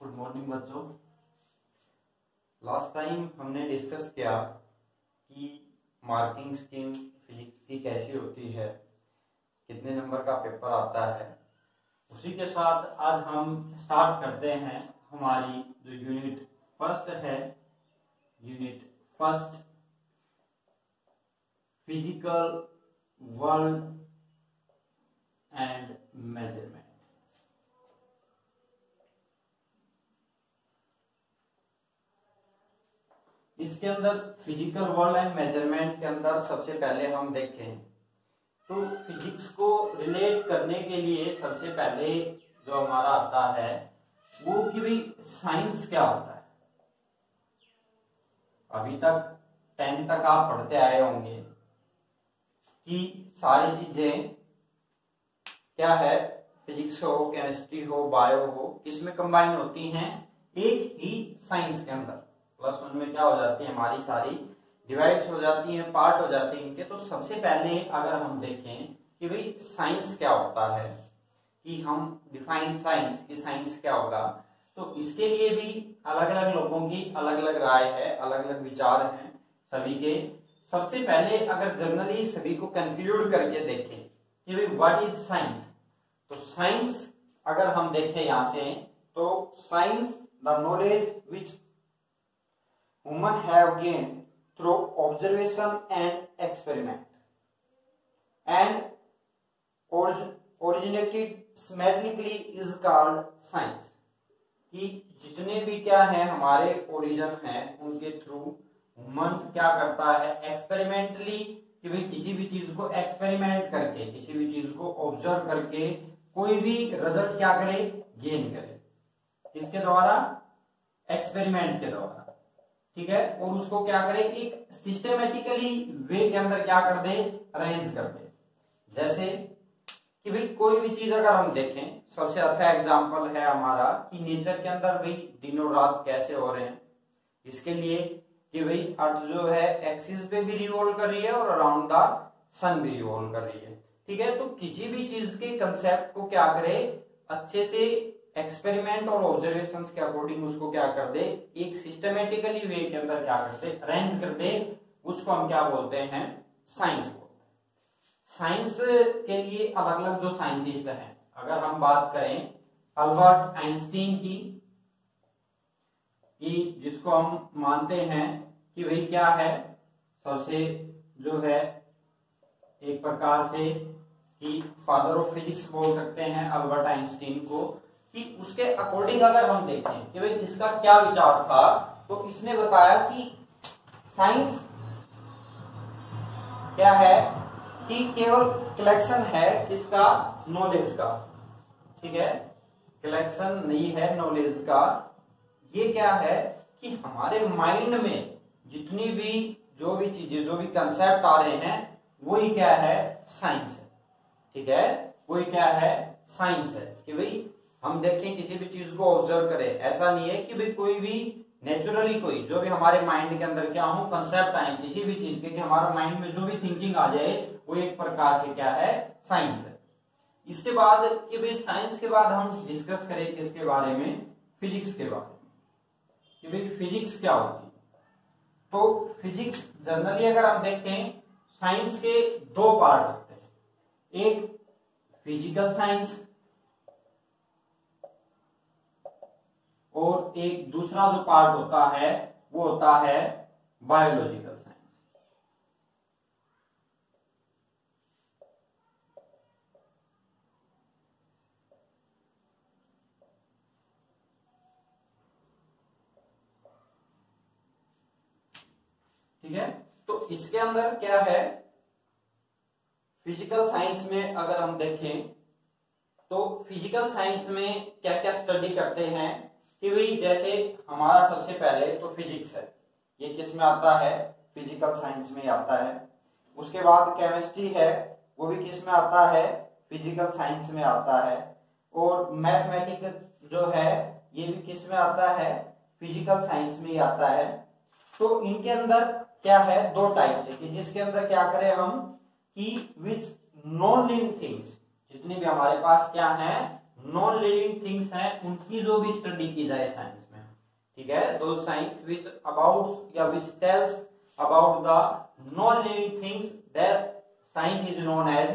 Good morning बच्चों। Last time हमने discuss किया कि मार्किंग स्कीम फिजिक्स की कैसी होती है, कितने नंबर का पेपर आता है। उसी के साथ आज हम स्टार्ट करते हैं हमारी जो यूनिट फ़र्स्ट है, unit first physical world and measurement. इसके अंदर फ़िज़िकल वर्ल्ड एंड मेज़रमेंट के अंदर सबसे पहले हम देखें। तो फिजिक्स को रिलेट करने के लिए सबसे पहले जो हमारा आता है, वो कि भाई साइंस क्या होता है। अभी तक टेंथ तक आप पढ़ते आए होंगे कि सारी चीज़ें क्या है? फिजिक्स हो केमिस्ट्री हो बायो हो, किसमें कंबाइन होती हैं? एक ही साइंस के अंदर। प्लस वन में क्या हो जाती है? हमारी सारी डिवाइड्स हो जाती हैं, पार्ट हो जाते हैं इनके। तो सबसे पहले अगर हम देखें कि भाई साइंस क्या होता है, कि हम डिफाइन साइंस की साइंस क्या होगा तो इसके लिए भी अलग अलग लोगों की अलग अलग राय है अलग अलग विचार हैं सभी के। सबसे पहले अगर जनरली सभी को कंक्लूड करके देखें कि भाई व्हाट इज़ साइंस तो साइंस अगर हम देखें यहाँ से तो science the knowledge which human have gained through observation and experiment. And orig, originated systematically is called science. कि जितने भी क्या है, हमारे ओरिजिन है, उनके थ्रू ह्यूमन क्या करता है? एक्सपेरिमेंटली कि भाई किसी भी चीज़ को एक्सपेरिमेंट करके, किसी भी चीज़ को ऑब्ज़र्व करके कोई भी रिज़ल्ट क्या करे? गेन करे। किसके द्वारा? एक्सपेरिमेंट के द्वारा। ठीक है? और उसको क्या करें एक सिस्टमेटिकली वे के अंदर क्या कर दे? अरेंज कर दे। जैसे कि भाई, कोई भी चीज़ अगर हम देखें, सबसे अच्छा एग्जांपल है हमारा कि नेचर के अंदर भाई, दिन रात कैसे हो रहे हैं। इसके लिए कि भाई अर्थ जो है एक्सिस पे भी रिवॉल्व कर रही है और अराउंड द सन भी रिवॉल्व कर रही है। ठीक है? तो किसी भी चीज़ के कंसेप्ट को क्या करे? अच्छे से एक्सपेरिमेंट और ऑब्जर्वेशन के अकॉर्डिंग उसको क्या कर दे? एक सिस्टमेटिकली वे के अंदर क्या करते अरेंज कर दे। उसको हम क्या बोलते हैं? साइंस बोलते हैं। साइंस के लिए अलग अलग जो साइंटिस्ट हैं, अगर हम बात करें, अल्बर्ट आइंस्टीन की, कि जिसको हम मानते हैं कि भाई क्या है? सबसे जो है, एक प्रकार से कि फादर ऑफ़ फिजिक्स बोल सकते हैं अल्बर्ट आइंस्टीन को। कि उसके अकॉर्डिंग अगर हम देखें कि भाई इसका क्या विचार था तो इसने बताया कि साइंस क्या है कि केवल कलेक्शन है किसका? नॉलेज का। ठीक है? कलेक्शन नहीं है नॉलेज का। ये क्या है कि हमारे माइंड में जितनी भी, जो भी चीज़ें, जो भी कंसेप्ट आ रहे हैं, वही क्या है? साइंस है। ठीक है? वही क्या है? साइंस है। कि भाई हम देखें, किसी भी चीज़ को ऑब्ज़र्व करें। ऐसा नहीं है कि भाई कोई भी नेचुरली कोई, जो भी हमारे माइंड के अंदर क्या हो कंसेप्ट आए, किसी भी चीज़ के, कि हमारा माइंड में जो भी थिंकिंग आ जाए, वो एक प्रकार से क्या है? साइंस है। इसके बाद कि भाई साइंस के बाद हम डिस्कस करें किसके बारे में? फिजिक्स के बारे में। कि भाई फिजिक्स क्या होती है? तो फिजिक्स जनरली अगर हम देखें साइंस के दो पार्ट होते हैं। एक फ़िज़िकल साइंस और एक दूसरा जो पार्ट होता है, वो होता है बायोलॉजिकल साइंस ठीक है? तो इसके अंदर क्या है? फ़िज़िकल साइंस में अगर हम देखें तो फ़िज़िकल साइंस में क्या क्या स्टडी करते हैं? कि भाई जैसे हमारा सबसे पहले तो फिजिक्स है। ये किसमें आता है? फ़िज़िकल साइंस में आता है। उसके बाद केमिस्ट्री है, वो भी किसमें आता है? फ़िज़िकल साइंस में आता है। और मैथमेटिक्स जो है, ये भी किसमें आता है? फ़िज़िकल साइंस में ही आता है। तो इनके अंदर क्या है? दो टाइप से कि जिसके अंदर क्या करें हम कि विच नॉन लिविंग थिंग्स जितनी भी हमारे पास क्या है नॉन लिविंग थिंग्स हैं, उनकी जो भी स्टडी की जाए साइंस में। ठीक है? दो साइंस विच अबाउट या which tells about the non living things that science is known as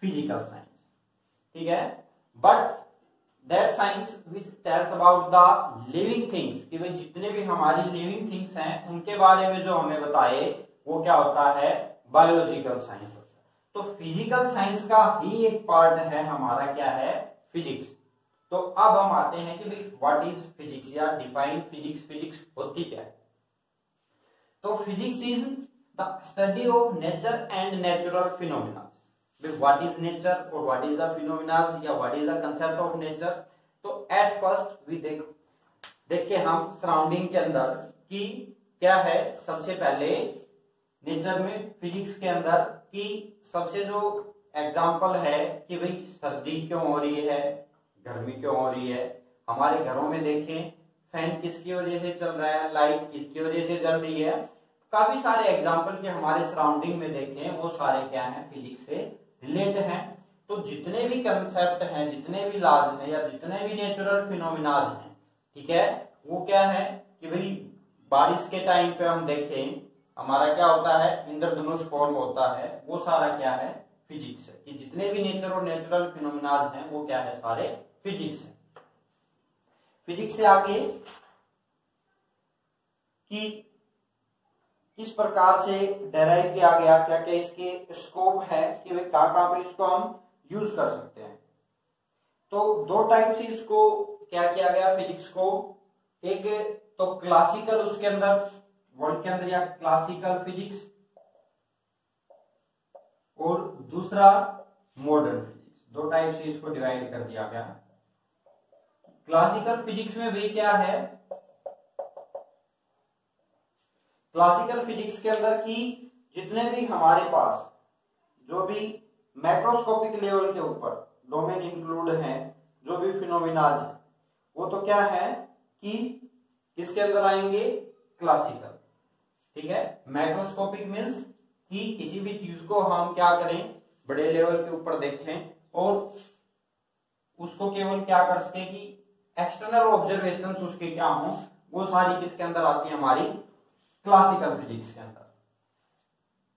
physical science ठीक है? But that science which tells about the living things कि भाई जितने भी हमारी लिविंग थिंग्स हैं, उनके बारे में जो हमें बताए, वो क्या होता है? बायोलॉजिकल साइंस होता है। तो फ़िज़िकल साइंस का ही एक पार्ट है, हमारा क्या है? फिजिक्स तो अब हम आते हैं कि व्हाट इज़ फिजिक्स या डिफाइन फिजिक्स फिजिक्स होती क्या है? तो physics is the study of nature and natural phenomena what is nature और व्हाट इज़ द फिनोमिना या what is the concept of nature तो एट फ़र्स्ट वी देख देखिए हम सराउंडिंग के अंदर कि क्या है सबसे पहले नेचर में फिजिक्स के अंदर कि सबसे जो एग्ज़ाम्पल है कि भाई सर्दी क्यों हो रही है? गर्मी क्यों हो रही है? हमारे घरों में देखें फ़ैन किसकी वजह से चल रहा है? लाइट किसकी वजह से चल रही है? काफ़ी सारे एग्ज़ाम्पल के हमारे सराउंडिंग में देखें, वो सारे क्या हैं? फिजिक्स से रिलेट हैं। तो जितने भी कंसेप्ट हैं, जितने भी लाज हैं, या जितने भी नेचुरल फिनोमिनाज हैं, ठीक है? वो क्या है? कि भाई बारिश के टाइम पे हम देखें, हमारा क्या होता है? इंद्रधनुष फॉर्म होता है। वो सारा क्या है? फिजिक्स है। कि जितने भी नेचर और नेचुरल फिनोमिनाज हैं, वो क्या है सारे? फिजिक्स है। फिजिक्स से आगे कि किस प्रकार से डेराइव किया गया क्या क्या इसके स्कोप है कि भाई कहाँ कहाँ पे इसको हम यूज़ कर सकते हैं। तो दो टाइप से इसको क्या किया गया फिजिक्स को। एक तो क्लासिकल उसके अंदर वर्ल्ड के अंदर या क्लासिकल फिजिक्स और दूसरा मॉडर्न फिजिक्स दो टाइप से इसको डिवाइड कर दिया गया। क्लासिकल फिजिक्स में भी क्या है? क्लासिकल फिजिक्स के अंदर की जितने भी हमारे पास, जो भी मैक्रोस्कोपिक लेवल के ऊपर डोमेन इंक्लूड हैं, जो भी फिनोमिनाज है, वो तो क्या है कि किसके अंदर आएँगे क्लासिकल ठीक है? मैक्रोस्कोपिक मीन्स कि किसी भी चीज़ को हम क्या करें, बड़े लेवल के ऊपर देखें और उसको केवल क्या कर सके कि एक्सटर्नल ऑब्जर्वेशन उसके क्या हो, वो सारी किसके अंदर आती है? हमारी क्लासिकल फिजिक्स के अंदर।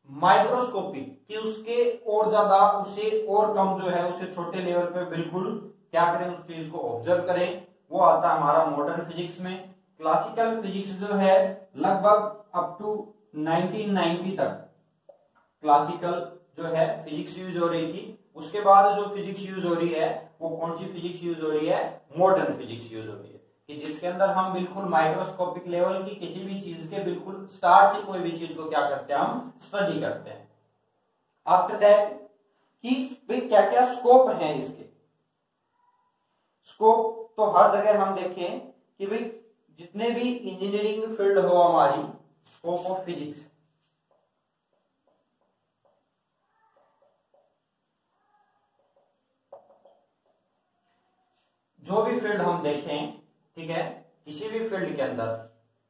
माइक्रोस्कोपिक कि उसके और ज़्यादा, उसे और कम जो है, उसे छोटे लेवल पे बिल्कुल क्या करें, उस चीज़ को ऑब्ज़र्व करें। वो आता है हमारा मॉडर्न फिजिक्स में। क्लासिकल फिजिक्स जो है, लगभग अप टू 1990 तक क्लासिकल जो है फिजिक्स यूज़ हो रही थी, उसके बाद जो फिजिक्स यूज़ हो रही है, वो कौन सी फिजिक्स यूज़ हो रही है? मॉडर्न फिजिक्स यूज़ हो रही है। कि जिसके अंदर हम बिल्कुल माइक्रोस्कोपिक लेवल की किसी भी चीज़ के बिल्कुल स्टार्ट से कोई भी चीज़ को क्या करते हैं, हम स्टडी करते हैं। आफ्टर दैट कि भाई क्या क्या स्कोप है इसके? स्कोप तो हर जगह हम देखें कि भाई जितने भी इंजीनियरिंग फ़ील्ड हो हमारी स्कोप ऑफ़ फिजिक्स जो भी फ़ील्ड हम देखते हैं, ठीक है, किसी भी फ़ील्ड के अंदर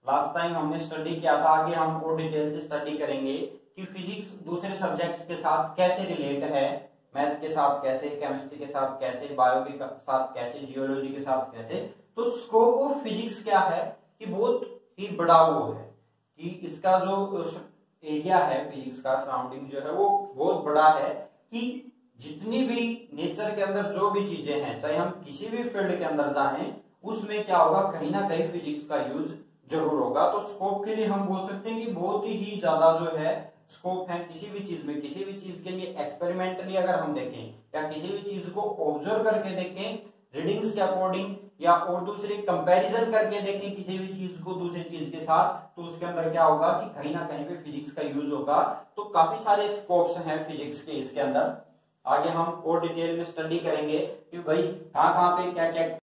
लास्ट टाइम हमने स्टडी किया था, आगे हम और डिटेल से स्टडी करेंगे कि फिजिक्स दूसरे सब्जेक्ट्स के साथ कैसे रिलेट है मैथ के साथ कैसे केमिस्ट्री के साथ कैसे बायो के साथ कैसे जियोलॉजी के साथ कैसे। तो स्कोप ऑफ़ फिजिक्स क्या है कि बहुत ही बड़ा वो है, कि इसका जो एरिया है फिजिक्स का सराउंडिंग जो है, वो बहुत बड़ा है कि जितनी भी नेचर के अंदर जो भी चीज़ें हैं, चाहे हम किसी भी फ़ील्ड के अंदर जाएँ, उसमें क्या होगा? कहीं ना कहीं फिजिक्स का यूज़ ज़रूर होगा। तो स्कोप के लिए हम बोल सकते हैं कि बहुत ही ज़्यादा जो है स्कोप है किसी भी चीज़ में। किसी भी चीज़ के लिए एक्सपेरिमेंटली अगर हम देखें, या किसी भी चीज़ को ऑब्ज़र्व करके देखें रीडिंग्स के अकॉर्डिंग या और दूसरे कंपैरिजन करके देखें किसी भी चीज़ को दूसरी चीज़ के साथ तो उसके अंदर क्या होगा कि कहीं ना कहीं पे फिजिक्स का यूज़ होगा। तो काफ़ी सारे स्कोप्स हैं फिजिक्स के इसके अंदर। आगे हम और डिटेल में स्टडी करेंगे कि भाई कहाँ कहाँ पे क्या क्या